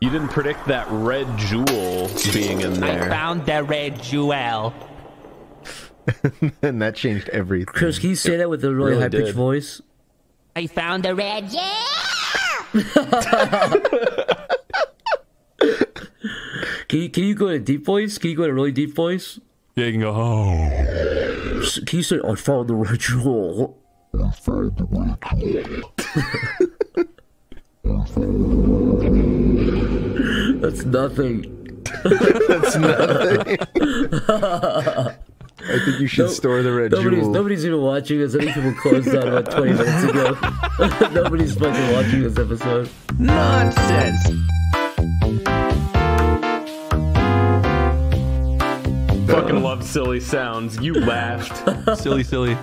You didn't predict that red jewel being in there. I found the red jewel. and that changed everything. Chris, can you say that with a really, Really high pitched voice? I found the red. Yeah. Can you can you go to deep voice? Can you go to really deep voice? Yeah, you can go, oh. S- Can you say I found the red jewel? I found the red jewel? That's nothing. That's nothing. I think you should No- store the red Nobody's jewel. nobody's even watching this. I think people closed down about 20 minutes ago. nobody's fucking watching this episode. Nonsense. Fucking love silly sounds. You laughed. silly, silly.